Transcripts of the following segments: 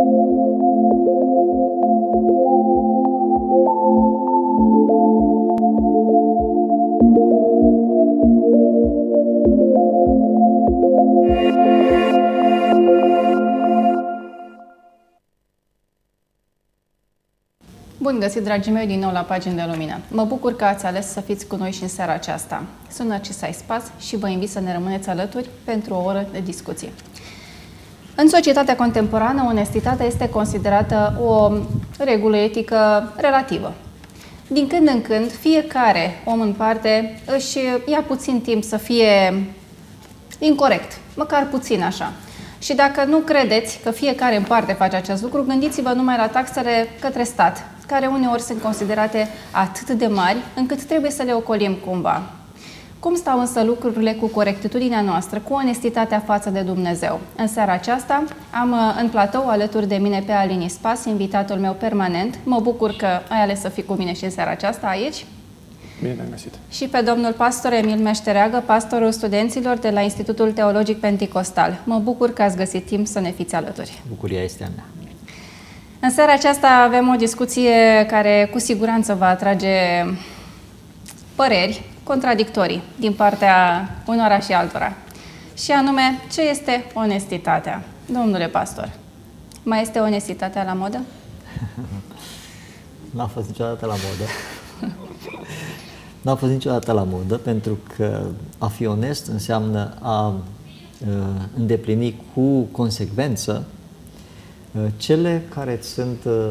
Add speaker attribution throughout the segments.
Speaker 1: Bun găsit, dragii mei, din nou la Pagini de Lumină. Mă bucur că ați ales să fiți cu noi și în seara aceasta. Sunt Narcisa Ispas și vă invit să ne rămâneți alături pentru o oră de discuție. În societatea contemporană, onestitatea este considerată o regulă etică relativă. Din când în când, fiecare om în parte își ia puțin timp să fie incorrect, măcar puțin așa. Și dacă nu credeți că fiecare în parte face acest lucru, gândiți-vă numai la taxele către stat, care uneori sunt considerate atât de mari încât trebuie să le ocolim cumva. Cum stau însă lucrurile cu corectitudinea noastră, cu onestitatea față de Dumnezeu? În seara aceasta am uh, în platou alături de mine pe Alini Spas, invitatul meu permanent. Mă bucur că ai ales să fii cu mine și în seara aceasta aici.
Speaker 2: Bine te-am găsit.
Speaker 1: Și pe domnul pastor Emil Meștereagă, pastorul studenților de la Institutul Teologic Pentecostal. Mă bucur că ați găsit timp să ne fiți alături.
Speaker 3: Bucuria este a mea.
Speaker 1: În seara aceasta avem o discuție care cu siguranță va atrage păreri contradictorii din partea unora și altora. Și anume, ce este onestitatea? Domnule pastor, mai este onestitatea la modă?
Speaker 3: N-a fost niciodată la modă. N-a fost niciodată la modă pentru că a fi onest înseamnă a uh, îndeplini cu consecvență uh, cele care îți sunt uh,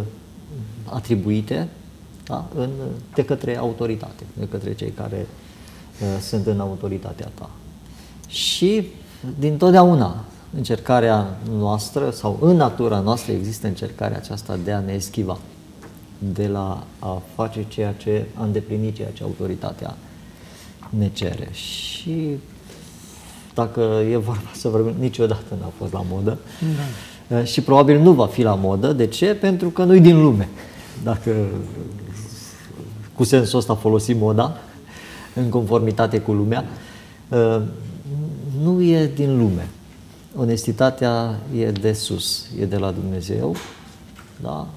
Speaker 3: atribuite da, în, de către autoritate, de către cei care uh, sunt în autoritatea ta. Și din totdeauna încercarea noastră sau în natura noastră există încercarea aceasta de a ne eschiva de la a face ceea ce, a îndeplini ceea ce autoritatea ne cere. Și dacă e vorba să vorbim, niciodată n-a fost la modă. Da. Și probabil nu va fi la modă. De ce? Pentru că nu-i din lume. Dacă cu sensul ăsta folosim moda, în conformitate cu lumea, nu e din lume. Onestitatea e de sus, e de la Dumnezeu, da?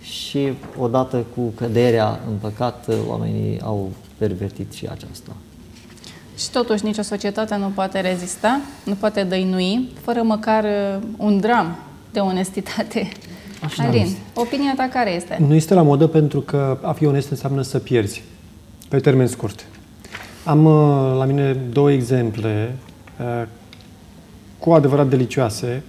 Speaker 3: și odată cu căderea în păcat, oamenii au pervertit și aceasta.
Speaker 1: Și totuși nicio societate nu poate rezista, nu poate dăinui, fără măcar uh, un dram de onestitate. Așa Alin, este. opinia ta care este?
Speaker 2: Nu este la modă pentru că a fi onest înseamnă să pierzi, pe termen scurt. Am uh, la mine două exemple uh, cu adevărat delicioase.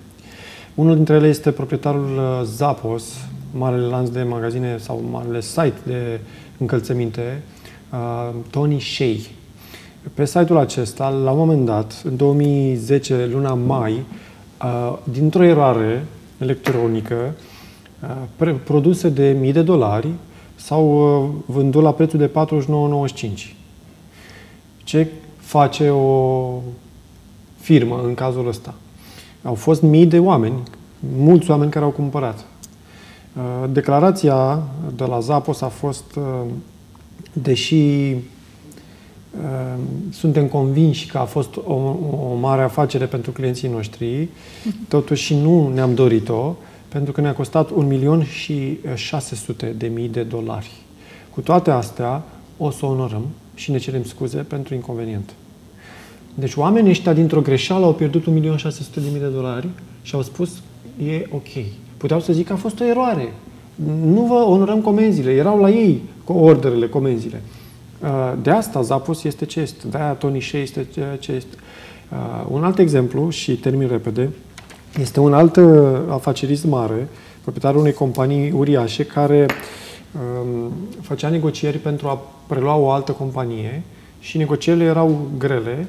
Speaker 2: Unul dintre ele este proprietarul Zappos, marele lanț de magazine sau marele site de încălțăminte, uh, Tony Shea. Pe site-ul acesta, la un moment dat, în 2010, luna mai, uh, dintr-o eroare electronică, uh, produse de mii de dolari s-au vândut la prețul de 49,95. Ce face o firmă în cazul ăsta? Au fost mii de oameni, mulți oameni care au cumpărat. Uh, declarația de la Zapos a fost, uh, deși uh, suntem convinși că a fost o, o mare afacere pentru clienții noștri, totuși nu ne-am dorit-o, pentru că ne-a costat un milion și 600 de mii de dolari. Cu toate astea, o să onorăm și ne cerem scuze pentru inconvenient. Deci oamenii ăștia dintr-o greșeală au pierdut 1.600.000 de dolari și au spus e ok. Puteau să zic că a fost o eroare. Nu vă onorăm comenzile. Erau la ei cu orderele, comenzile. Uh, de asta Zappos este ce este. De-aia Tony Shea este ce este. Uh, un alt exemplu, și termin repede, este un alt uh, afacerist mare, proprietarul unei companii uriașe, care um, făcea negocieri pentru a prelua o altă companie și negocierile erau grele,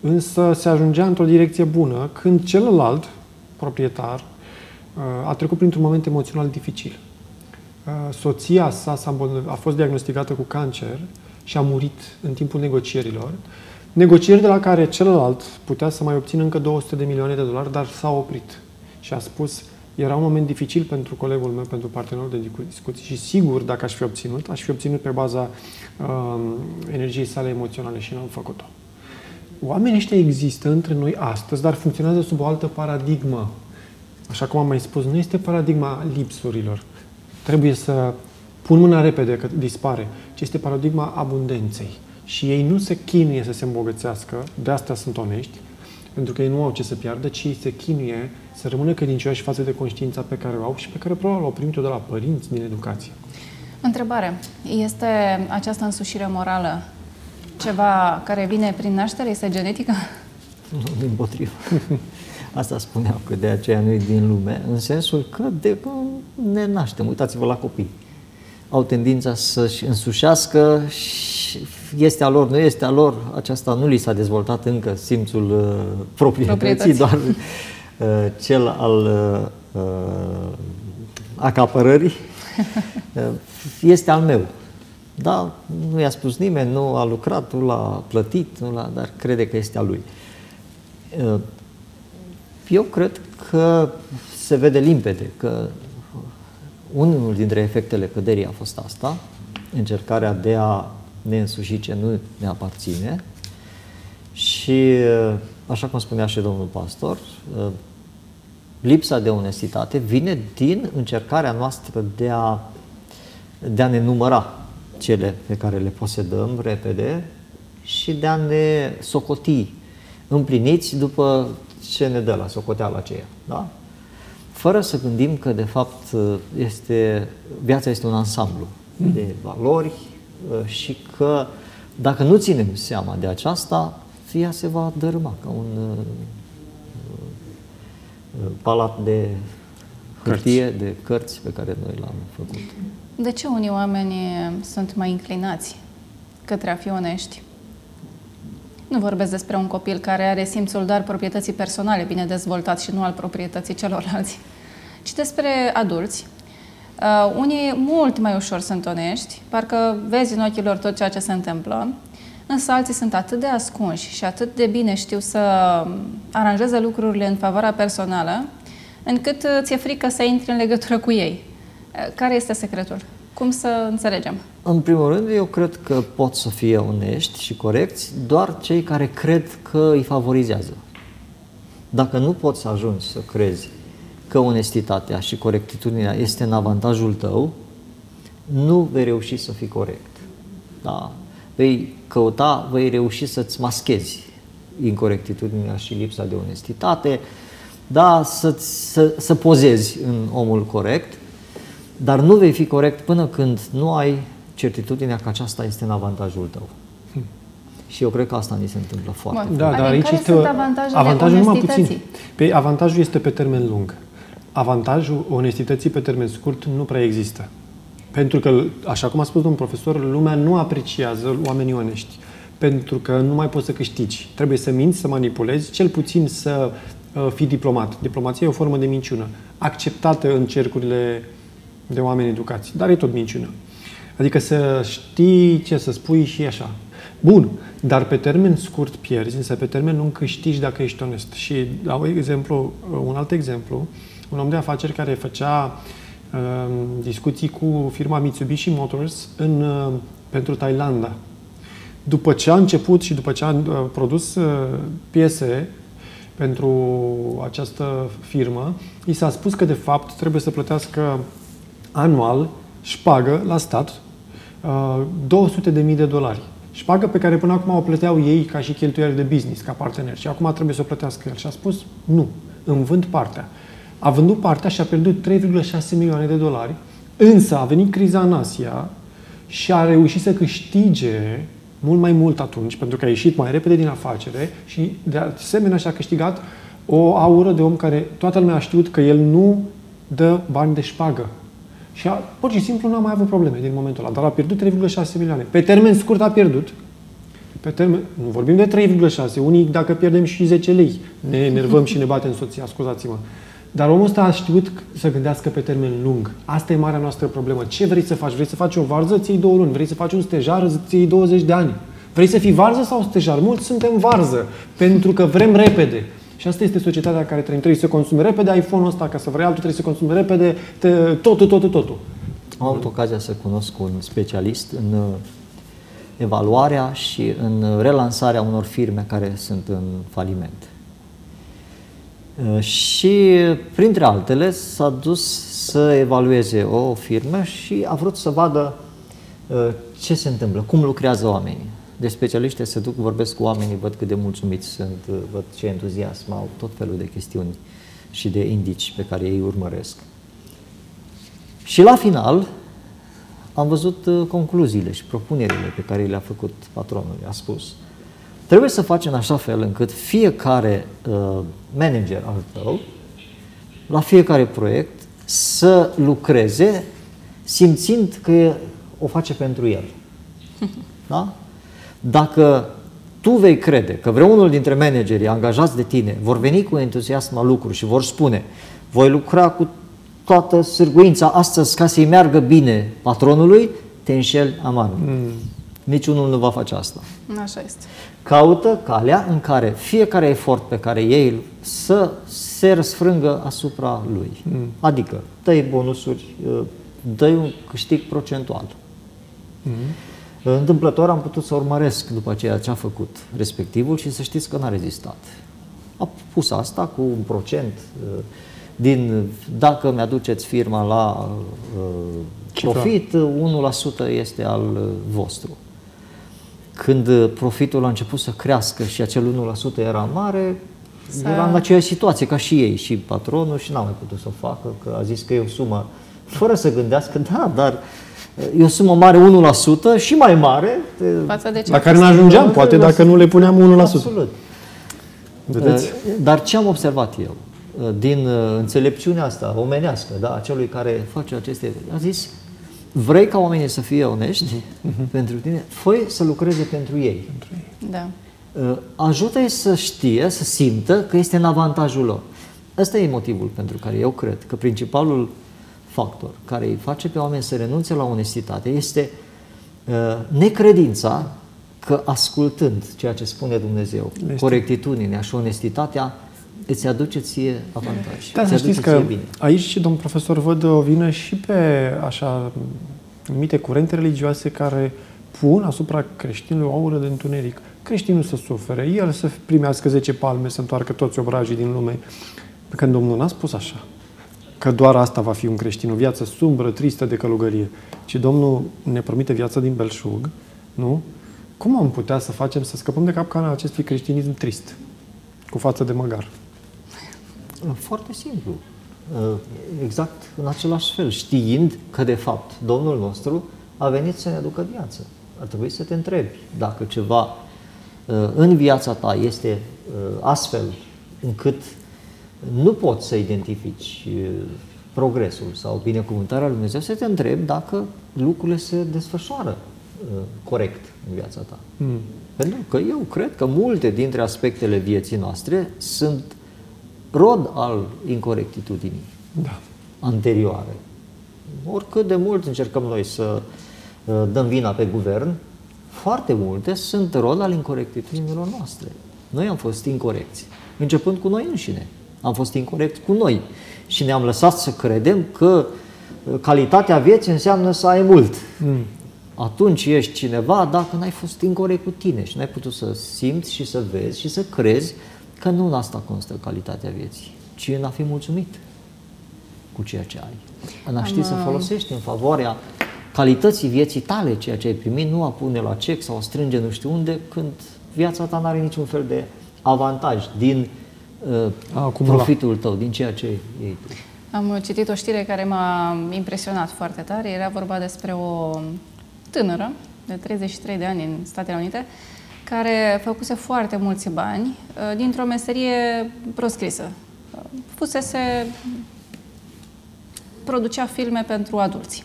Speaker 2: însă se ajungea într-o direcție bună când celălalt proprietar Uh, a trecut printr-un moment emoțional dificil. Uh, soția sa a fost diagnosticată cu cancer și a murit în timpul negocierilor. Negocieri de la care celălalt putea să mai obțină încă 200 de milioane de dolari, dar s-a oprit și a spus era un moment dificil pentru colegul meu, pentru partenerul de discuții și sigur, dacă aș fi obținut, aș fi obținut pe baza uh, energiei sale emoționale și n-am făcut-o. Oamenii ăștia există între noi astăzi, dar funcționează sub o altă paradigmă așa cum am mai spus, nu este paradigma lipsurilor. Trebuie să pun mâna repede că dispare, ci este paradigma abundenței. Și ei nu se chinuie să se îmbogățească, de asta sunt onești, pentru că ei nu au ce să piardă, ci se chinuie să rămână credincioși față de conștiința pe care o au și pe care probabil au primit-o de la părinți din educație.
Speaker 1: Întrebare. Este această însușire morală ceva care vine prin naștere? Este genetică?
Speaker 3: Nu, din potrivă. Asta spuneau, că de aceea nu e din lume, în sensul că de ne naștem, uitați-vă la copii. Au tendința să-și însușească și este a lor, nu este a lor, aceasta nu li s-a dezvoltat încă simțul uh, proprietății, doar uh, cel al uh, uh acapărării uh, este al meu. Da, nu i-a spus nimeni, nu a lucrat, nu l-a plătit, nu l-a, dar crede că este al lui. Uh, eu cred că se vede limpede că unul dintre efectele căderii a fost asta, încercarea de a ne însuși ce nu ne aparține și, așa cum spunea și domnul pastor, lipsa de onestitate vine din încercarea noastră de a, de a ne număra cele pe care le posedăm repede și de a ne socoti împliniți după ce ne dă la socoteala aceea. Da? Fără să gândim că, de fapt, este, viața este un ansamblu de valori uh, și că dacă nu ținem seama de aceasta, ea se va dărâma ca un uh, uh, palat de hârtie, cărți. de cărți pe care noi l-am făcut.
Speaker 1: De ce unii oameni sunt mai inclinați către a fi onești? Nu vorbesc despre un copil care are simțul doar proprietății personale bine dezvoltat și nu al proprietății celorlalți, ci despre adulți. Uh, unii mult mai ușor sunt onești, parcă vezi în ochii lor tot ceea ce se întâmplă, însă alții sunt atât de ascunși și atât de bine știu să aranjeze lucrurile în favoarea personală, încât ți-e frică să intri în legătură cu ei. Uh, care este secretul? Cum să înțelegem?
Speaker 3: În primul rând, eu cred că pot să fie onești și corecți doar cei care cred că îi favorizează. Dacă nu poți să ajungi să crezi că onestitatea și corectitudinea este în avantajul tău, nu vei reuși să fii corect. Da? Vei căuta, vei reuși să-ți maschezi incorectitudinea și lipsa de onestitate, da, să, să, să pozezi în omul corect, dar nu vei fi corect până când nu ai certitudinea că aceasta este în avantajul tău. Hmm. Și eu cred că asta ni se întâmplă foarte
Speaker 1: Bun. Da, dar aici care este sunt avantajele avantajul numai puțin. Pe,
Speaker 2: păi, avantajul este pe termen lung. Avantajul onestității pe termen scurt nu prea există. Pentru că, așa cum a spus domnul profesor, lumea nu apreciază oamenii onești. Pentru că nu mai poți să câștigi. Trebuie să minți, să manipulezi, cel puțin să uh, fii diplomat. Diplomația e o formă de minciună, acceptată în cercurile de oameni educați, dar e tot minciună. Adică să știi ce să spui și așa. Bun, dar pe termen scurt pierzi, însă pe termen lung câștigi dacă ești onest. Și dau exemplu, un alt exemplu, un om de afaceri care făcea uh, discuții cu firma Mitsubishi Motors în, uh, pentru Thailanda. După ce a început și după ce a uh, produs uh, piese pentru această firmă, i s-a spus că de fapt trebuie să plătească anual șpagă la stat 200 uh, de mii de dolari. Șpagă pe care până acum o plăteau ei ca și cheltuieli de business, ca partener. Și acum trebuie să o plătească el. Și a spus, nu, îmi vând partea. A vândut partea și a pierdut 3,6 milioane de dolari, însă a venit criza în Asia și a reușit să câștige mult mai mult atunci, pentru că a ieșit mai repede din afacere și de asemenea și-a câștigat o aură de om care toată lumea a știut că el nu dă bani de șpagă. Și a, pur și simplu nu a mai avut probleme din momentul ăla, dar a pierdut 3,6 milioane. Pe termen scurt a pierdut. Pe termen, nu vorbim de 3,6, unii dacă pierdem și 10 lei, ne enervăm și ne batem soția, scuzați-mă. Dar omul ăsta a știut să gândească pe termen lung. Asta e marea noastră problemă. Ce vrei să faci? Vrei să faci o varză? Ții două luni. Vrei să faci un stejar? Ții 20 de ani. Vrei să fii varză sau stejar? Mulți suntem varză, pentru că vrem repede. Și asta este societatea care trăim. Trebuie să consumi repede iPhone-ul ăsta, ca să vrei altul trebuie să consumi repede te, totul, totul, totul.
Speaker 3: Am avut ocazia să cunosc un specialist în uh, evaluarea și în relansarea unor firme care sunt în faliment. Și, printre altele, s-a dus să evalueze o firmă și a vrut să vadă ce se întâmplă, cum lucrează oamenii. Deci specialiștii se duc, vorbesc cu oamenii, văd cât de mulțumiți sunt, văd ce entuziasm au, tot felul de chestiuni și de indici pe care ei urmăresc. Și la final am văzut uh, concluziile și propunerile pe care le-a făcut patronul. A spus, trebuie să faci în așa fel încât fiecare uh, manager al tău, la fiecare proiect, să lucreze simțind că o face pentru el. Da? Dacă tu vei crede că vreunul dintre managerii angajați de tine vor veni cu entuziasm la lucru și vor spune voi lucra cu toată sârguința astăzi ca să-i meargă bine patronului, te înșel amar. Mm. Niciunul nu va face asta.
Speaker 1: Așa este.
Speaker 3: Caută calea în care fiecare efort pe care ei să se răsfrângă asupra lui. Mm. Adică, dă bonusuri, uh, dă un câștig procentual. Mm. Întâmplător am putut să urmăresc după ceea ce a făcut respectivul și să știți că n-a rezistat. A pus asta cu un procent uh, din, dacă mi-aduceți firma la uh, profit, 1% este al uh, vostru. Când profitul a început să crească și acel 1% era mare, S-a... era în aceeași situație ca și ei, și patronul, și n-a mai putut să o facă, că a zis că e o sumă, fără să gândească, da, dar e o sumă mare 1% și mai mare.
Speaker 1: Față de ce
Speaker 2: la care nu ajungeam, poate, dacă nu le puneam 1%. Absolut.
Speaker 3: Vedeți? Dar ce am observat eu? Din înțelepciunea asta omenească, da, a celui care face aceste... A zis, vrei ca oamenii să fie onești uh-huh. pentru tine, fă să lucreze pentru ei. Pentru
Speaker 1: ei. Da.
Speaker 3: Ajută-i să știe, să simtă că este în avantajul lor. Ăsta e motivul pentru care eu cred că principalul factor care îi face pe oameni să renunțe la onestitate este uh, necredința că ascultând ceea ce spune Dumnezeu, este. corectitudinea și onestitatea, îți aduce ție avantaj.
Speaker 2: Da, să știți că bine. aici, domn profesor, văd o vină și pe așa numite curente religioase care pun asupra creștinului o aură de întuneric. Creștinul să sufere, el să primească 10 palme, să întoarcă toți obrajii din lume. Când Domnul n-a spus așa că doar asta va fi un creștin, o viață sumbră, tristă de călugărie, ci Domnul ne promite viața din belșug, nu? Cum am putea să facem să scăpăm de capcana acestui creștinism trist, cu față de măgar?
Speaker 3: Foarte simplu. Exact în același fel, știind că, de fapt, Domnul nostru a venit să ne aducă viață. Ar trebui să te întrebi dacă ceva în viața ta este astfel încât nu poți să identifici progresul sau binecuvântarea lui Dumnezeu, să te întrebi dacă lucrurile se desfășoară corect în viața ta. Mm. Pentru că eu cred că multe dintre aspectele vieții noastre sunt rod al incorectitudinii da. anterioare. Oricât de mult încercăm noi să dăm vina pe guvern, foarte multe sunt rod al incorectitudinilor noastre. Noi am fost incorecți, începând cu noi înșine. Am fost incorrect cu noi și ne-am lăsat să credem că uh, calitatea vieții înseamnă să ai mult. Mm. Atunci ești cineva dacă n-ai fost incorrect cu tine și n-ai putut să simți și să vezi și să crezi că nu în asta constă calitatea vieții, ci în a fi mulțumit cu ceea ce ai. În a ști Am... să uh, folosești în favoarea calității vieții tale ceea ce ai primit, nu a pune la cec sau a strânge nu știu unde, când viața ta nu are niciun fel de avantaj din uh, profitul tău, din ceea ce iei tu.
Speaker 1: Am citit o știre care m-a impresionat foarte tare. Era vorba despre o tânără de 33 de ani în Statele Unite care făcuse foarte mulți bani uh, dintr-o meserie proscrisă. Uh, fusese producea filme pentru adulți.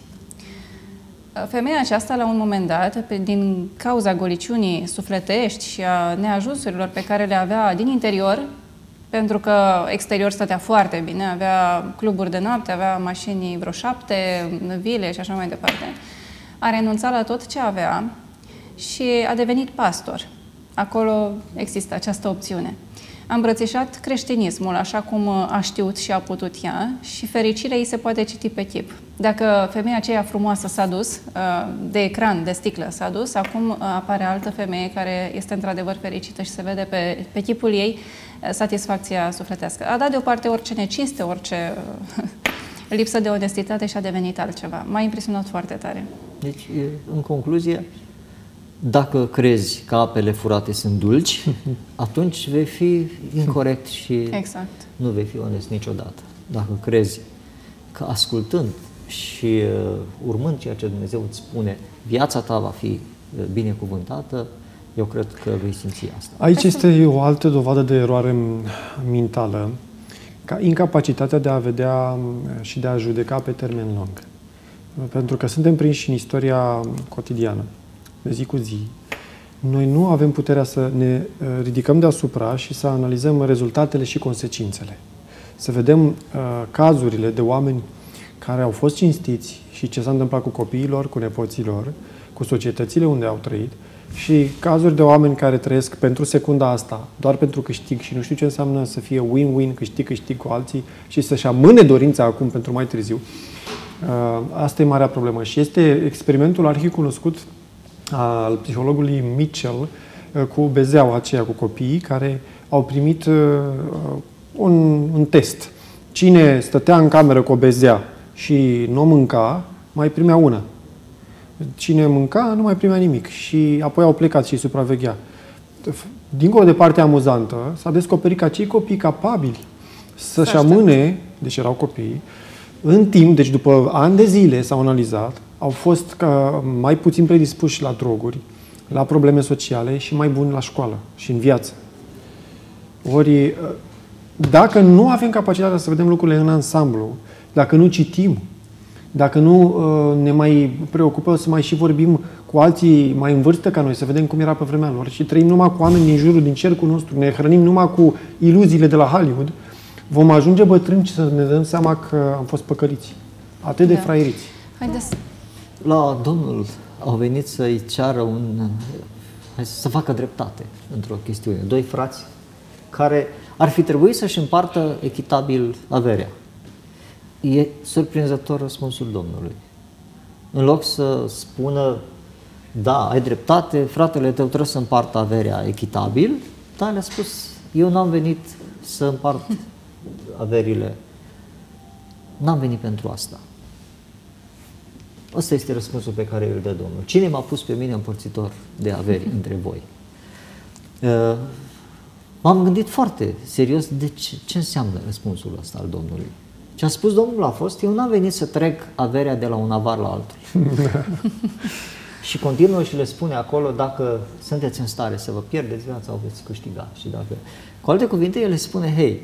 Speaker 1: Uh, femeia aceasta, la un moment dat, din cauza goliciunii sufletești și a neajunsurilor pe care le avea din interior, pentru că exterior stătea foarte bine, avea cluburi de noapte, avea mașini vreo șapte, vile și așa mai departe. A renunțat la tot ce avea și a devenit pastor. Acolo există această opțiune. A îmbrățișat creștinismul așa cum a știut și a putut ea și fericirea ei se poate citi pe chip. Dacă femeia aceea frumoasă s-a dus, uh, de ecran, de sticlă s-a dus, acum uh, apare altă femeie care este într-adevăr fericită și se vede pe, pe chipul ei uh, satisfacția sufletească. A dat deoparte orice necinste, orice lipsă de onestitate și a devenit altceva. M-a impresionat foarte tare.
Speaker 3: Deci, în concluzie, dacă crezi că apele furate sunt dulci, atunci vei fi incorrect și
Speaker 1: exact.
Speaker 3: nu vei fi onest niciodată. Dacă crezi că ascultând și uh, urmând ceea ce Dumnezeu îți spune, viața ta va fi uh, binecuvântată, eu cred că vei simți asta.
Speaker 2: Aici este o altă dovadă de eroare mentală, ca incapacitatea de a vedea uh, și de a judeca pe termen lung. Pentru că suntem prinși în istoria cotidiană de zi cu zi, noi nu avem puterea să ne uh, ridicăm deasupra și să analizăm rezultatele și consecințele. Să vedem uh, cazurile de oameni care au fost cinstiți și ce s-a întâmplat cu copiilor, cu nepoților, cu societățile unde au trăit și cazuri de oameni care trăiesc pentru secunda asta, doar pentru câștig și nu știu ce înseamnă să fie win-win, câștig-câștig cu alții și să-și amâne dorința acum pentru mai târziu. Uh, asta e marea problemă și este experimentul arhicunoscut al psihologului Mitchell uh, cu bezeaua aceea cu copiii care au primit uh, un, un test. Cine stătea în cameră cu o bezea și nu mânca, mai primea una. Cine mânca, nu mai primea nimic. Și apoi au plecat și supraveghea. Dincolo de partea amuzantă, s-a descoperit că acei copii capabili să-și amâne, deci erau copii, în timp, deci după ani de zile s-au analizat, au fost ca mai puțin predispuși la droguri, la probleme sociale și mai buni la școală și în viață. Ori, dacă nu avem capacitatea să vedem lucrurile în ansamblu, dacă nu citim, dacă nu uh, ne mai preocupăm să mai și vorbim cu alții mai în vârstă ca noi, să vedem cum era pe vremea lor și trăim numai cu oameni din jurul, din cercul nostru, ne hrănim numai cu iluziile de la Hollywood, vom ajunge bătrâni și să ne dăm seama că am fost păcăliți. Atât de da. fraieriți.
Speaker 1: Haideți
Speaker 3: la Domnul au venit să-i ceară un, să facă dreptate într-o chestiune. Doi frați care ar fi trebuit să-și împartă echitabil averea. E surprinzător răspunsul Domnului. În loc să spună, da, ai dreptate, fratele tău trebuie să împartă averea echitabil, da, le-a spus, eu n-am venit să împart averile. N-am venit pentru asta. Ăsta este răspunsul pe care îl dă Domnul. Cine m-a pus pe mine împărțitor de averi între voi? Uh, m-am gândit foarte serios de ce, ce înseamnă răspunsul ăsta al Domnului. Ce a spus Domnul a fost, eu n-am venit să trec averea de la un avar la altul. și continuă și le spune acolo, dacă sunteți în stare să vă pierdeți viața, o veți câștiga. Și dacă... Cu alte cuvinte, el le spune, hei,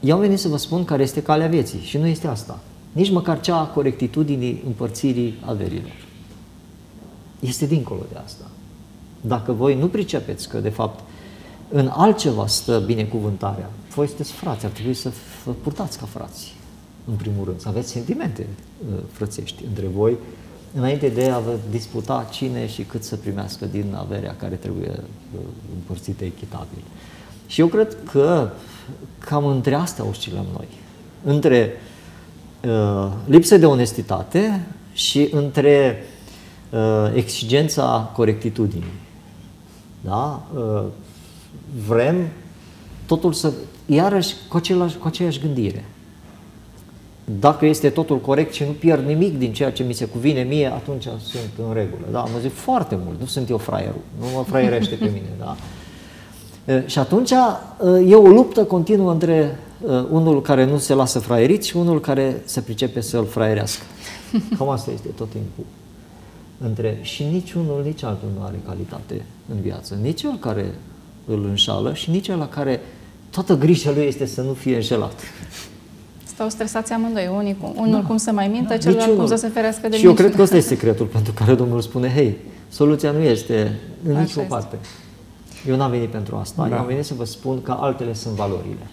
Speaker 3: eu am venit să vă spun care este calea vieții și nu este asta nici măcar cea a corectitudinii împărțirii averilor. Este dincolo de asta. Dacă voi nu pricepeți că, de fapt, în altceva stă binecuvântarea, voi sunteți frați, ar trebui să vă purtați ca frați, în primul rând, să aveți sentimente uh, frățești între voi, înainte de a vă disputa cine și cât să primească din averea care trebuie uh, împărțită echitabil. Și eu cred că cam între astea oscilăm noi. Între Uh, lipsă de onestitate și între uh, exigența corectitudinii. Da? Uh, vrem totul să, iarăși cu, același, cu aceeași gândire. Dacă este totul corect și nu pierd nimic din ceea ce mi se cuvine mie, atunci sunt în regulă. Da? Mă zic foarte mult, nu sunt eu fraierul, nu mă fraierește pe mine. Da? Și atunci e o luptă continuă între uh, unul care nu se lasă fraierit și unul care se pricepe să-l fraierească. Cam asta este tot timpul. Între, și nici unul, nici altul nu are calitate în viață. Nici cel care îl înșală și nici la care toată grija lui este să nu fie înșelat.
Speaker 1: Stau stresați amândoi, unii, unul da. cum să mai mintă, da. celălalt cum să se ferească de
Speaker 3: Și eu cred că ăsta este secretul pentru care Domnul spune, hei, soluția nu este în Așa nicio este. parte. Eu n-am venit pentru asta, da. eu am venit să vă spun că altele sunt valorile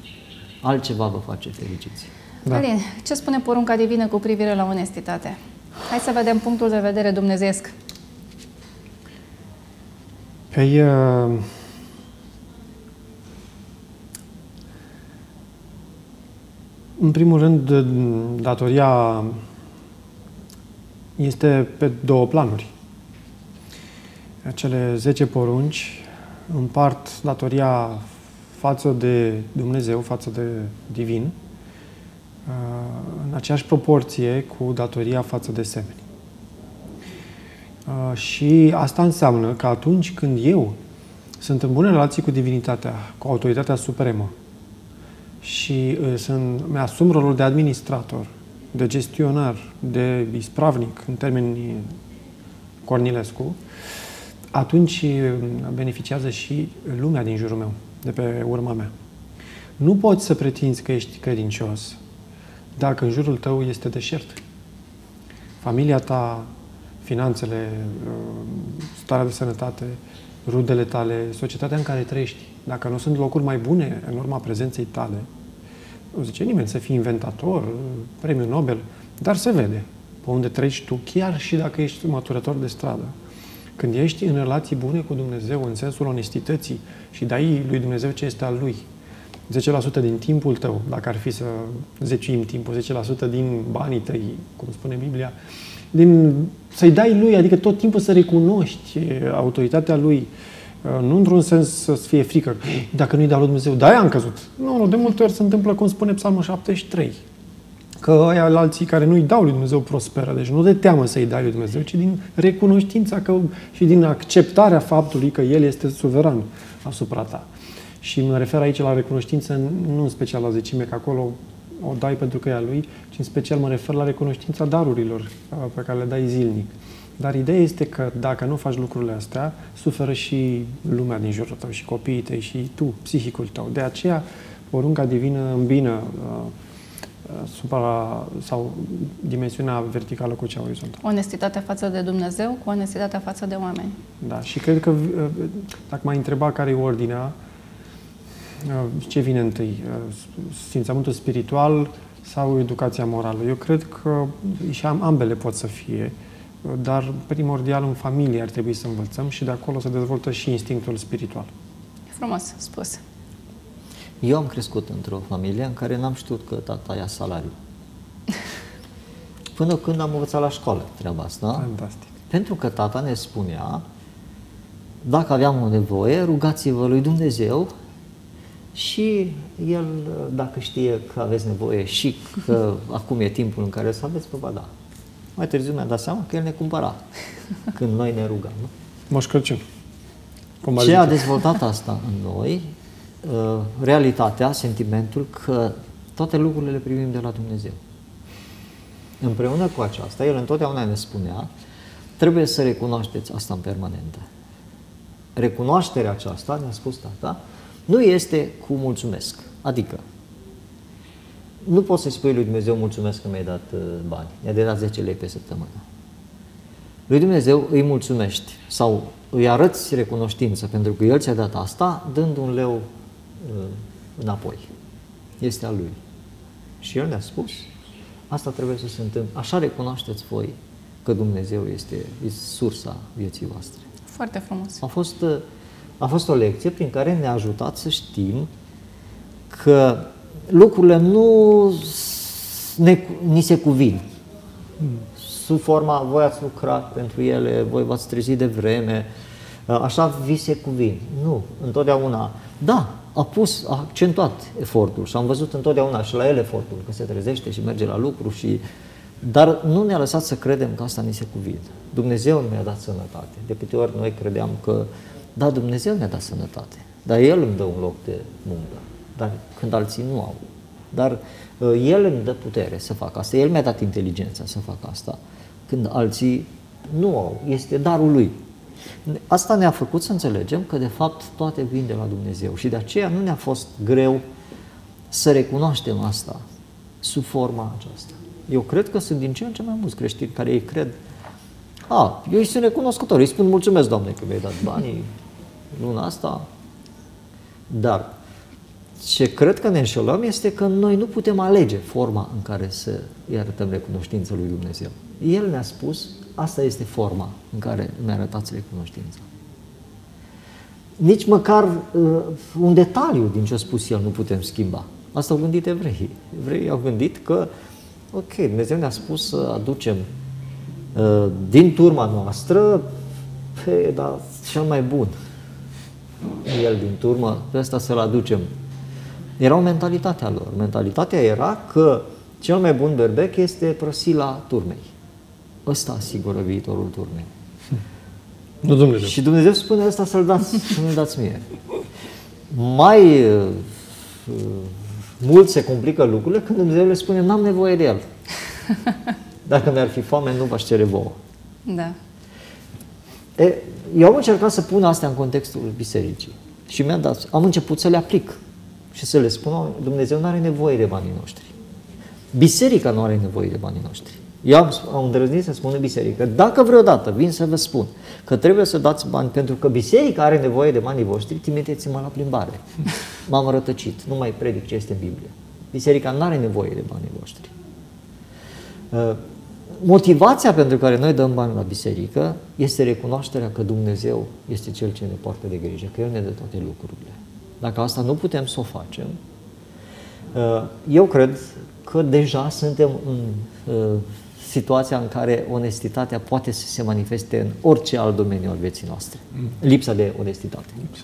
Speaker 3: altceva vă face fericiți.
Speaker 1: Da. Alin, ce spune porunca divină cu privire la onestitate? Hai să vedem punctul de vedere dumnezeesc.
Speaker 2: Păi, uh, În primul rând, datoria este pe două planuri. Cele 10 porunci împart datoria față de Dumnezeu, față de divin, în aceeași proporție cu datoria față de semeni. Și asta înseamnă că atunci când eu sunt în bune relații cu divinitatea, cu autoritatea supremă și sunt, mi-asum rolul de administrator, de gestionar, de ispravnic, în termeni Cornilescu, atunci beneficiază și lumea din jurul meu, de pe urma mea. Nu poți să pretinzi că ești credincios dacă în jurul tău este deșert. Familia ta, finanțele, starea de sănătate, rudele tale, societatea în care trăiești, dacă nu sunt locuri mai bune în urma prezenței tale, nu zice nimeni să fii inventator, premiu Nobel, dar se vede pe unde treci tu, chiar și dacă ești măturător de stradă. Când ești în relații bune cu Dumnezeu, în sensul onestității și dai lui Dumnezeu ce este al lui, 10% din timpul tău, dacă ar fi să zeciuim timpul, 10% din banii tăi, cum spune Biblia, din, să-i dai lui, adică tot timpul să recunoști autoritatea lui, nu într-un sens să-ți fie frică. Dacă nu-i dau lui Dumnezeu, da, am căzut. Nu, nu, de multe ori se întâmplă cum spune Psalmul 73 că aia la alții care nu-i dau lui Dumnezeu prosperă. Deci nu de teamă să-i dai lui Dumnezeu, ci din recunoștința că, și din acceptarea faptului că El este suveran asupra ta. Și mă refer aici la recunoștință, nu în special la zecime, că acolo o dai pentru că e a Lui, ci în special mă refer la recunoștința darurilor pe care le dai zilnic. Dar ideea este că dacă nu faci lucrurile astea, suferă și lumea din jurul tău, și copiii tăi, și tu, psihicul tău. De aceea, porunca divină îmbină uh, supra, sau dimensiunea verticală cu cea orizontală.
Speaker 1: Onestitatea față de Dumnezeu cu onestitatea față de oameni.
Speaker 2: Da, și cred că dacă m-ai întrebat care e ordinea, ce vine întâi? Simțământul spiritual sau educația morală? Eu cred că și ambele pot să fie, dar primordial în familie ar trebui să învățăm și de acolo să dezvoltă și instinctul spiritual.
Speaker 1: Frumos spus.
Speaker 3: Eu am crescut într-o familie în care n-am știut că tata ia salariu. Până când am învățat la școală treaba asta.
Speaker 2: Fantastic.
Speaker 3: Pentru că tata ne spunea, dacă aveam o nevoie, rugați-vă lui Dumnezeu și el, dacă știe că aveți nevoie și că acum e timpul în care să aveți, vă va da. Mai târziu mi-a dat seama că el ne cumpăra când noi ne rugam. Nu?
Speaker 2: Moș Crăciun.
Speaker 3: Ce a dezvoltat asta în noi Uh, realitatea, sentimentul că toate lucrurile le primim de la Dumnezeu. Împreună cu aceasta, El întotdeauna ne spunea, trebuie să recunoașteți asta în permanentă. Recunoașterea aceasta, ne-a spus tata, nu este cu mulțumesc. Adică, nu poți să spui lui Dumnezeu mulțumesc că mi-ai dat uh, bani. Mi-a de dat 10 lei pe săptămână. Lui Dumnezeu îi mulțumești sau îi arăți recunoștință pentru că El ți-a dat asta, dând un leu Uh, înapoi. Este al lui. Și el ne-a spus, asta trebuie să se întâmple. Așa recunoașteți voi că Dumnezeu este, este sursa vieții voastre.
Speaker 1: Foarte frumos.
Speaker 3: A fost, uh, a fost o lecție prin care ne-a ajutat să știm că lucrurile nu ne, ni se cuvin. Sub forma, voi ați lucrat pentru ele, voi v-ați trezit de vreme, uh, așa vi se cuvin. Nu, întotdeauna. Da, a pus, a accentuat efortul și am văzut întotdeauna și la el efortul, că se trezește și merge la lucru și... Dar nu ne-a lăsat să credem că asta ni se cuvine. Dumnezeu ne-a dat sănătate. De câte ori noi credeam că, da, Dumnezeu ne-a dat sănătate, dar El îmi dă un loc de muncă, dar când alții nu au. Dar uh, El îmi dă putere să fac asta, El mi-a dat inteligența să fac asta, când alții nu au. Este darul Lui. Asta ne-a făcut să înțelegem că de fapt toate vin de la Dumnezeu și de aceea nu ne-a fost greu să recunoaștem asta sub forma aceasta. Eu cred că sunt din ce în ce mai mulți creștini care ei cred a, eu îi sunt recunoscător, îi spun mulțumesc, Doamne, că mi-ai dat banii luna asta, dar ce cred că ne înșelăm este că noi nu putem alege forma în care să îi arătăm recunoștință lui Dumnezeu. El ne-a spus Asta este forma în care îmi arătați recunoștința. Nici măcar uh, un detaliu din ce a spus el nu putem schimba. Asta au gândit evreii. Evreii au gândit că, ok, Dumnezeu ne-a spus să aducem uh, din turma noastră pe, da, cel mai bun. El din turmă, pe ăsta să-l aducem. Era o mentalitate a lor. Mentalitatea era că cel mai bun berbec este prosila turmei. Ăsta asigură viitorul turmei.
Speaker 2: Nu Dumnezeu.
Speaker 3: Și Dumnezeu spune asta să-l dați, să nu dați mie. Mai uh, uh, mult se complică lucrurile când Dumnezeu le spune n-am nevoie de el. Dacă mi-ar fi foame, nu v-aș cere vouă.
Speaker 1: Da.
Speaker 3: E, eu am încercat să pun astea în contextul bisericii și mi-am dat, am început să le aplic și să le spun, Dumnezeu nu are nevoie de banii noștri. Biserica nu are nevoie de banii noștri. Eu am, am îndrăznit să spun în biserică, dacă vreodată vin să vă spun că trebuie să dați bani pentru că biserica are nevoie de banii voștri, trimiteți-mă la plimbare. M-am rătăcit, nu mai predic ce este în Biblie. Biserica nu are nevoie de banii voștri. Uh, motivația pentru care noi dăm bani la biserică este recunoașterea că Dumnezeu este Cel ce ne poartă de grijă, că El ne dă toate lucrurile. Dacă asta nu putem să o facem, uh, eu cred că deja suntem în uh, situația în care onestitatea poate să se manifeste în orice alt domeniu al vieții noastre. Mm. Lipsa de onestitate. Lipsa.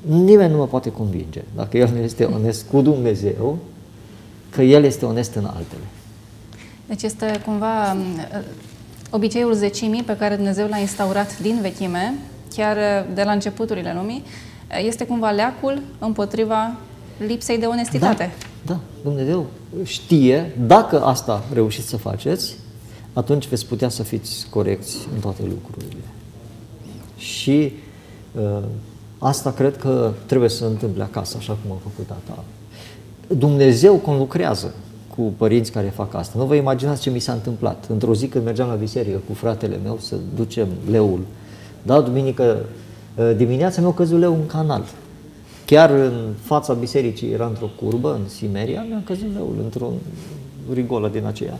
Speaker 3: Nimeni nu mă poate convinge, dacă el nu este onest cu Dumnezeu, că el este onest în altele.
Speaker 1: Deci este cumva uh, obiceiul zecimii pe care Dumnezeu l-a instaurat din vechime, chiar uh, de la începuturile lumii, este cumva leacul împotriva lipsei de onestitate.
Speaker 3: Da, da. Dumnezeu știe, dacă asta reușiți să faceți, atunci veți putea să fiți corecți în toate lucrurile. Și uh, asta cred că trebuie să întâmple acasă, așa cum a făcut tata. Dumnezeu conlucrează cu părinți care fac asta. Nu vă imaginați ce mi s-a întâmplat. Într-o zi când mergeam la biserică cu fratele meu să ducem leul, da, duminică uh, dimineața mi-a căzut leu în canal. Chiar în fața bisericii era într-o curbă, în Simeria, mi-a căzut leul într-o rigolă din aceea.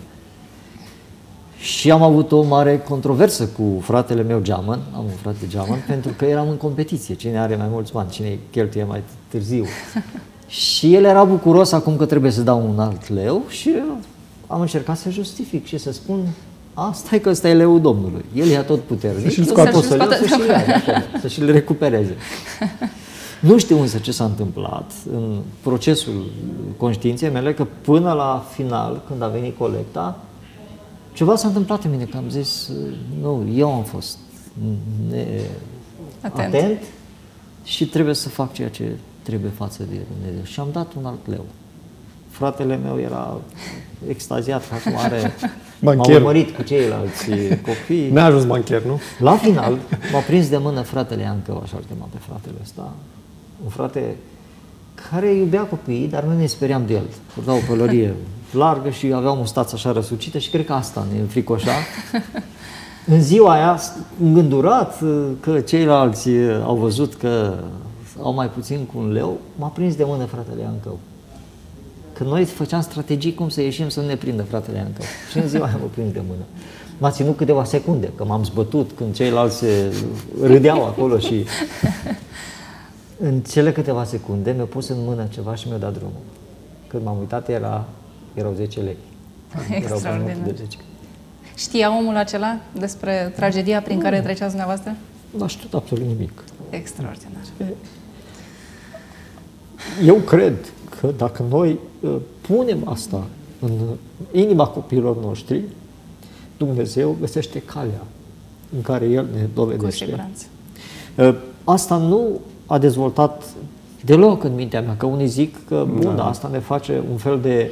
Speaker 3: Și am avut o mare controversă cu fratele meu Geamăn, am un frate Geamăn, pentru că eram în competiție, cine are mai mulți bani, cine cheltuie mai târziu. și el era bucuros acum că trebuie să dau un alt leu și am încercat să justific și să spun Asta e că ăsta e leul Domnului. El e tot puternic.
Speaker 2: Să-și scoată
Speaker 3: să-și le recupereze. Nu știu însă ce s-a întâmplat în procesul conștiinței mele, că până la final, când a venit colecta, ceva s-a întâmplat în mine, că am zis, nu, eu am fost ne- atent. atent și trebuie să fac ceea ce trebuie față de Dumnezeu. Și am dat un alt leu. Fratele meu era extaziat că acum are... M-a urmărit cu ceilalți copii.
Speaker 2: N-a ajuns bancher, nu?
Speaker 3: La final, m-a prins de mână fratele Iancă, așa îl chema pe fratele ăsta, un frate care iubea copiii, dar noi ne speriam de el. Purta o pălărie largă și avea o mustață așa răsucită și cred că asta ne înfricoșa. În ziua aia, îngândurat că ceilalți au văzut că au mai puțin cu un leu, m-a prins de mână fratele Iancău. Că noi făceam strategii cum să ieșim să nu ne prindă fratele Iancău. Și în ziua aia mă prins de mână. M-a ținut câteva secunde, că m-am zbătut când ceilalți râdeau acolo și în cele câteva secunde mi-a pus în mână ceva și mi-a dat drumul. Când m-am uitat era, erau 10 lei.
Speaker 1: Extraordinar. De 10. Știa omul acela despre tragedia prin care treceați dumneavoastră?
Speaker 3: Nu știu absolut nimic.
Speaker 1: Extraordinar.
Speaker 3: Eu cred că dacă noi uh, punem asta în inima copiilor noștri, Dumnezeu găsește calea în care El ne dovedește.
Speaker 1: Cu siguranță.
Speaker 3: Uh, asta nu a dezvoltat deloc în mintea mea, că unii zic că, bun, da. asta ne face un fel de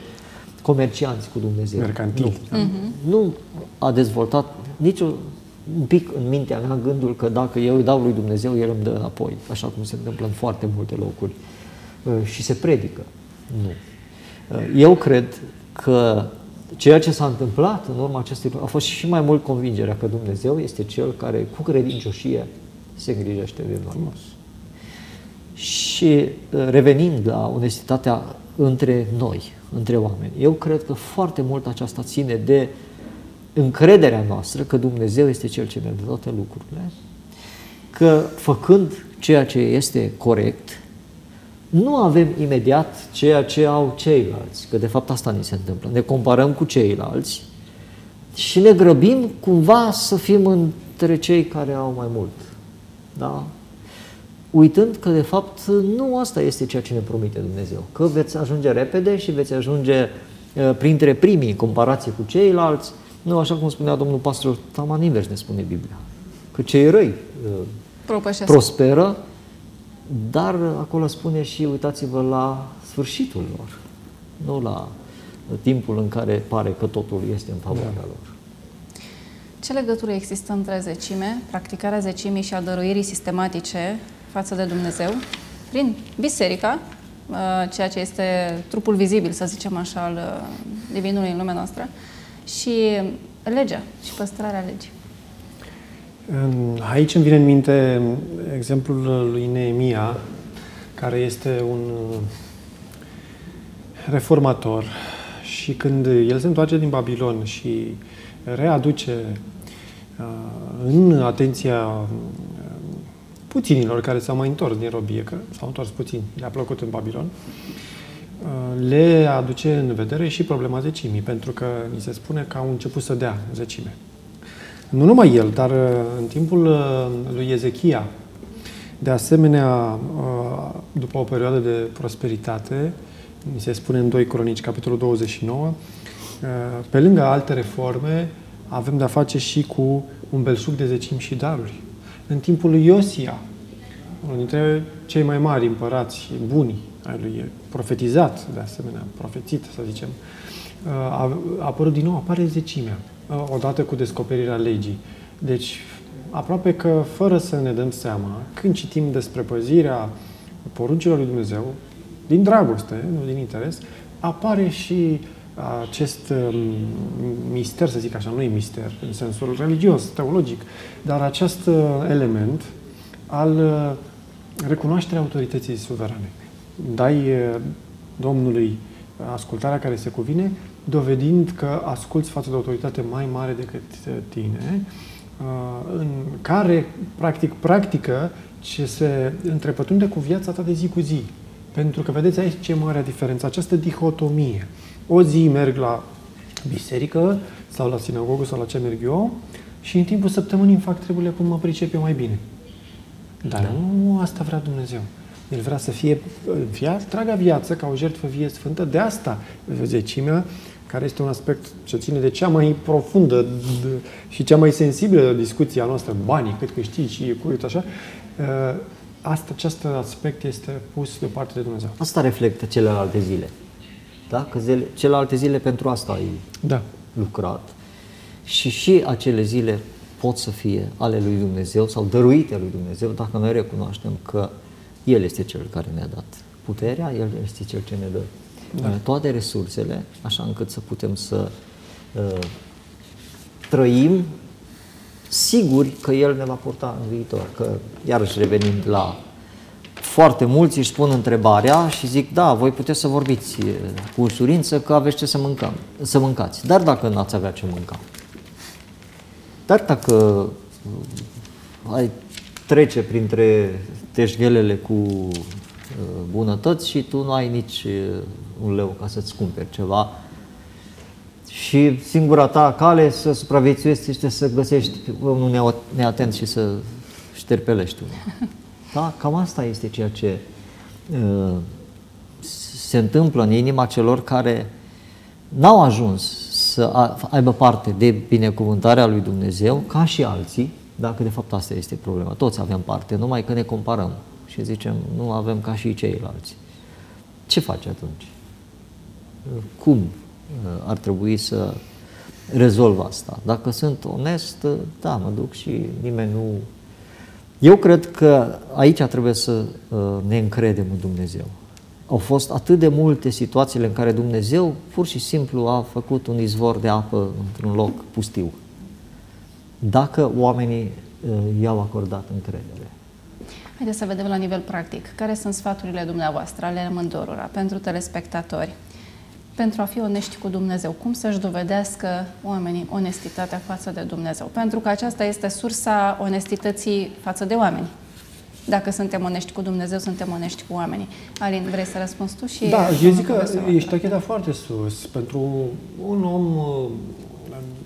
Speaker 3: comercianți cu Dumnezeu.
Speaker 2: Mercantil.
Speaker 3: Nu. Uh-huh. nu a dezvoltat nici un pic în mintea mea gândul că dacă eu îi dau lui Dumnezeu, El îmi dă înapoi, așa cum se întâmplă în foarte multe locuri. Uh, și se predică. Nu. Uh, eu cred că ceea ce s-a întâmplat în urma acestui a fost și mai mult convingerea că Dumnezeu este Cel care cu credincioșie se îngrijește de noi. Și uh, revenind la onestitatea între noi, între oameni, eu cred că foarte mult aceasta ține de încrederea noastră că Dumnezeu este Cel ce ne dă toate lucrurile, că făcând ceea ce este corect, nu avem imediat ceea ce au ceilalți, că de fapt asta ni se întâmplă. Ne comparăm cu ceilalți și ne grăbim cumva să fim între cei care au mai mult. Da? Uitând că de fapt nu asta este ceea ce ne promite Dumnezeu, că veți ajunge repede și veți ajunge uh, printre primii în comparație cu ceilalți, nu așa cum spunea domnul pastor Taman invers ne spune Biblia, că cei răi uh, prosperă dar acolo spune și uitați-vă la sfârșitul lor, nu la timpul în care pare că totul este în favoarea da. lor.
Speaker 1: Ce legătură există între zecime, practicarea zecimii și a dăruirii sistematice față de Dumnezeu prin biserica, uh, ceea ce este trupul vizibil, să zicem așa, al uh, divinului în lumea noastră, și legea și păstrarea legii?
Speaker 2: Aici îmi vine în minte exemplul lui Neemia, care este un uh, reformator și când el se întoarce din Babilon și readuce uh, în atenția uh, puținilor care s-au mai întors din robie, că s-au întors puțin, le-a plăcut în Babilon, le aduce în vedere și problema zecimii, pentru că ni se spune că au început să dea zecime. Nu numai el, dar uh, în timpul uh, lui Ezechia, de asemenea, uh, după o perioadă de prosperitate, mi se spune în 2 Cronici, capitolul 29, pe lângă alte reforme, avem de-a face și cu un belșug de zecimi și daruri. În timpul lui Iosia, unul dintre cei mai mari împărați buni ai lui, profetizat, de asemenea, profețit, să zicem, a apărut din nou, apare zecimea odată cu descoperirea legii. Deci, aproape că fără să ne dăm seama, când citim despre păzirea poruncilor lui Dumnezeu, din dragoste, nu din interes, apare și acest um, mister, să zic așa, nu e mister în sensul religios, teologic, dar acest uh, element al uh, recunoașterii autorității suverane. Dai uh, Domnului ascultarea care se cuvine dovedind că asculți față de autoritate mai mare decât tine, uh, în care, practic, practică ce se întrepătunde cu viața ta de zi cu zi. Pentru că vedeți aici ce mare diferență, această dihotomie. O zi merg la biserică sau la sinagogă sau la ce merg eu și în timpul săptămânii îmi fac treburile cum mă pricep eu mai bine. Dar da. nu asta vrea Dumnezeu. El vrea să fie via, traga viață ca o jertfă vie sfântă. De asta zecimea care este un aspect ce ține de cea mai profundă și cea mai sensibilă discuție a noastră, banii, cât câștigi și cu așa, ă, asta, acest aspect este pus deoparte de Dumnezeu.
Speaker 3: Asta reflectă celelalte zile. Da? Că zile, celelalte zile pentru asta ai da. lucrat. Și și acele zile pot să fie ale lui Dumnezeu sau dăruite lui Dumnezeu dacă noi recunoaștem că El este Cel care ne-a dat puterea, El este Cel ce ne dă da. Uh, toate resursele, așa încât să putem să uh, trăim siguri că El ne va purta în viitor. Că, iarăși revenind la foarte mulți își spun întrebarea și zic, da, voi puteți să vorbiți uh, cu ușurință că aveți ce să, mâncăm, să mâncați. Dar dacă n-ați avea ce mânca? Dar dacă uh, ai trece printre teșghelele cu bunătăți și tu nu ai nici un leu ca să-ți cumperi ceva. Și singura ta cale să supraviețuiești este să găsești unul neatent și să șterpelești unul. Da? Cam asta este ceea ce uh, se întâmplă în inima celor care n-au ajuns să aibă parte de binecuvântarea lui Dumnezeu, ca și alții, dacă de fapt asta este problema. Toți avem parte, numai că ne comparăm și zicem nu avem ca și ceilalți. Ce faci atunci? cum uh, ar trebui să rezolv asta. Dacă sunt onest, uh, da, mă duc și nimeni nu... Eu cred că aici trebuie să uh, ne încredem în Dumnezeu. Au fost atât de multe situațiile în care Dumnezeu pur și simplu a făcut un izvor de apă într-un loc pustiu. Dacă oamenii i-au acordat încredere.
Speaker 1: Haideți să vedem la nivel practic. Care sunt sfaturile dumneavoastră, ale amândorura, pentru telespectatori? Pentru a fi onești cu Dumnezeu. Cum să-și dovedească oamenii onestitatea față de Dumnezeu? Pentru că aceasta este sursa onestității față de oameni. Dacă suntem onești cu Dumnezeu, suntem onești cu oamenii. Alin, vrei să răspunzi tu? Și
Speaker 2: da, eu zic că ești tacheta foarte sus. Pentru un om uh,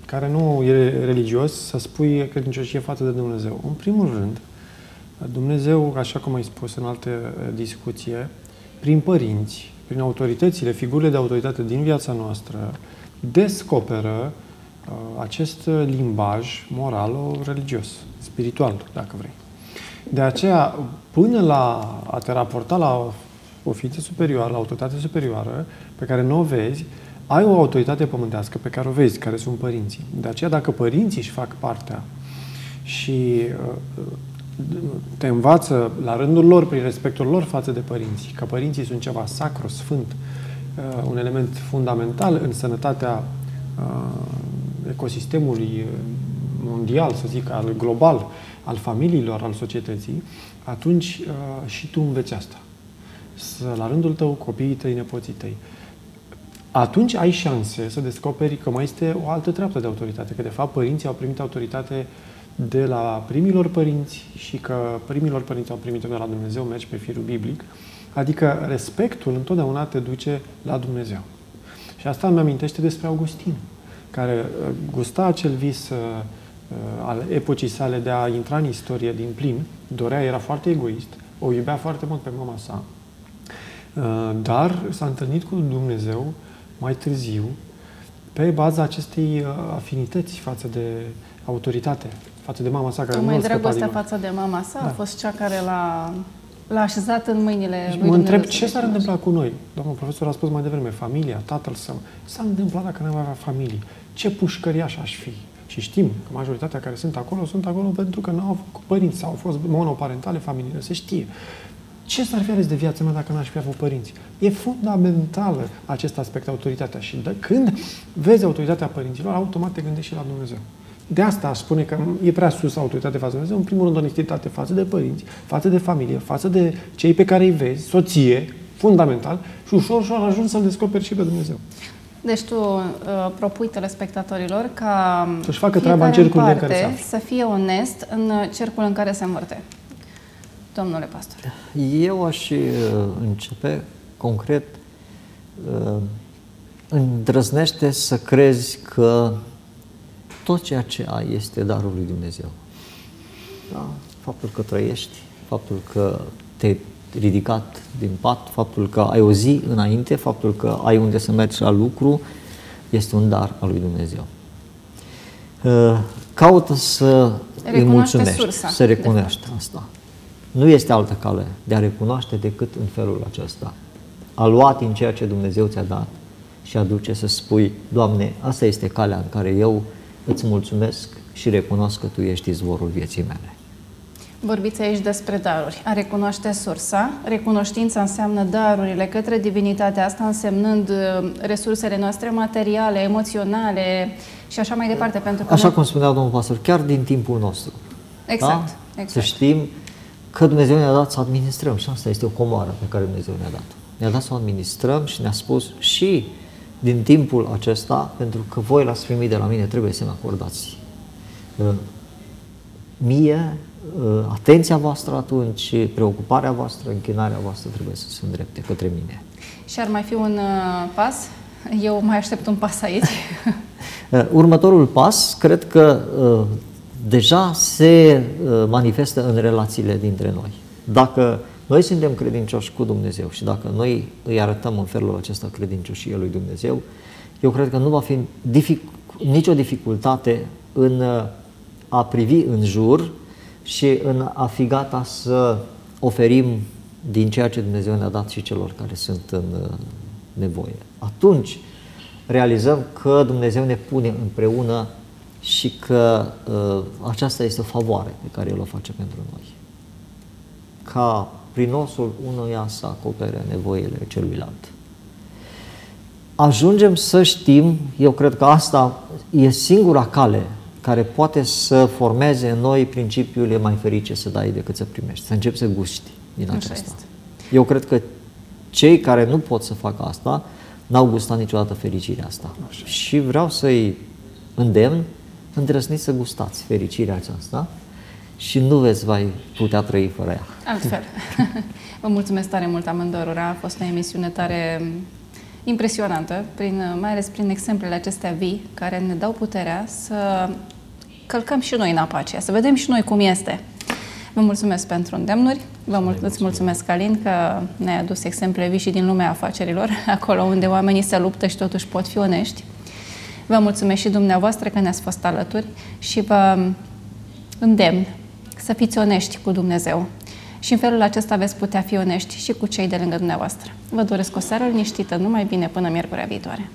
Speaker 2: care nu e religios să spui credincioșie față de Dumnezeu. În primul rând, Dumnezeu, așa cum ai spus în alte uh, discuție, prin părinți, prin autoritățile, figurile de autoritate din viața noastră, descoperă uh, acest limbaj moral-religios, spiritual, dacă vrei. De aceea, până la a te raporta la o ființă superioară, la autoritate superioară, pe care nu o vezi, ai o autoritate pământească pe care o vezi, care sunt părinții. De aceea, dacă părinții își fac partea și uh, te învață la rândul lor, prin respectul lor față de părinți, că părinții sunt ceva sacru, sfânt, uh, un element fundamental în sănătatea uh, ecosistemului mondial, să zic, al global, al familiilor, al societății, atunci și tu înveți asta. Să, la rândul tău, copiii tăi, nepoții tăi, atunci ai șanse să descoperi că mai este o altă treaptă de autoritate, că de fapt părinții au primit autoritate de la primilor părinți și că primilor părinți au primit-o de la Dumnezeu, mergi pe firul biblic, adică respectul întotdeauna te duce la Dumnezeu. Și asta îmi amintește despre Augustin, care uh, gusta acel vis uh, al epocii sale de a intra în istorie din plin, dorea, era foarte egoist, o iubea foarte mult pe mama sa, uh, dar s-a întâlnit cu Dumnezeu mai târziu, pe baza acestei uh, afinități față de autoritate, față de mama sa, care
Speaker 1: mai dragostea față de mama sa da. a fost cea care l-a, l-a așezat în mâinile deci lui Mă
Speaker 2: întreb ce s-ar întâmpla cu noi. Domnul profesor a spus mai devreme, familia, tatăl său. Ce s-ar întâmpla dacă n-am avea familie? Ce pușcăriaș aș fi? Și știm că majoritatea care sunt acolo sunt acolo pentru că nu au avut părinți sau au fost monoparentale familiile, se știe. Ce s-ar fi ales de viața mea dacă n-aș fi avut părinți? E fundamentală acest aspect, autoritatea. Și de când vezi autoritatea părinților, automat te gândești și la Dumnezeu. De asta aș spune că e prea sus autoritatea față de Dumnezeu. În primul rând, onestitate față de părinți, față de familie, față de cei pe care îi vezi, soție, fundamental, și ușor, ușor ajungi să-L descoperi și pe Dumnezeu.
Speaker 1: Deci tu uh, propui telespectatorilor ca
Speaker 2: să-și facă treaba în cercul în care
Speaker 1: se să fie onest în cercul în care se învârte. Domnule pastor.
Speaker 3: Eu aș uh, începe concret uh, îndrăznește să crezi că tot ceea ce ai este darul lui Dumnezeu. Da? Faptul că trăiești, faptul că te ridicat din pat, faptul că ai o zi înainte, faptul că ai unde să mergi la lucru, este un dar al lui Dumnezeu. Uh, caută să îi mulțumești, sursa, să recunoști asta. Nu este altă cale de a recunoaște decât în felul acesta. A lua din ceea ce Dumnezeu ți-a dat și aduce să spui, Doamne, asta este calea în care eu îți mulțumesc și recunosc că Tu ești izvorul vieții mele.
Speaker 1: Vorbiți aici despre daruri. A recunoaște sursa. Recunoștința înseamnă darurile către divinitatea asta, însemnând uh, resursele noastre materiale, emoționale și așa mai departe. Pentru
Speaker 3: că așa cum spunea domnul pastor, chiar din timpul nostru.
Speaker 1: Exact. Da? exact.
Speaker 3: Să știm că Dumnezeu ne-a dat să administrăm și asta este o comoară pe care Dumnezeu ne-a dat. Ne-a dat să o administrăm și ne-a spus și din timpul acesta, pentru că voi l-ați primit de la mine, trebuie să-mi acordați uh, mie uh, atenția voastră atunci, preocuparea voastră, închinarea voastră trebuie să se îndrepte către mine.
Speaker 1: Și ar mai fi un uh, pas? Eu mai aștept un pas aici.
Speaker 3: Următorul pas, cred că deja se manifestă în relațiile dintre noi. Dacă noi suntem credincioși cu Dumnezeu și dacă noi îi arătăm în felul acesta credincioșie lui Dumnezeu, eu cred că nu va fi dific- nicio dificultate în a privi în jur și în a fi gata să oferim din ceea ce Dumnezeu ne-a dat și celor care sunt în uh, nevoie. Atunci realizăm că Dumnezeu ne pune împreună și că uh, aceasta este o favoare pe care El o face pentru noi. Ca prin osul unuia să acopere nevoile celuilalt. Ajungem să știm, eu cred că asta e singura cale care poate să formeze în noi principiul e mai ferice să dai decât să primești, să începi să gusti din aceasta. Este. Eu cred că cei care nu pot să facă asta n-au gustat niciodată fericirea asta. Așa. Și vreau să-i îndemn, îndrăzniți să gustați fericirea aceasta și nu veți mai putea trăi fără ea.
Speaker 1: Altfel. Vă mulțumesc tare mult amândurora. A fost o emisiune tare impresionantă, prin, mai ales prin exemplele acestea vii, care ne dau puterea să călcăm și noi în apa aceea, să vedem și noi cum este. Vă mulțumesc pentru îndemnuri, vă mul- îți mulțumesc, Alin, că ne-ai adus exemple vii și din lumea afacerilor, acolo unde oamenii se luptă și totuși pot fi onești. Vă mulțumesc și dumneavoastră că ne-ați fost alături și vă îndemn să fiți onești cu Dumnezeu. Și în felul acesta veți putea fi onești și cu cei de lângă dumneavoastră. Vă doresc o seară liniștită, numai bine până miercurea viitoare.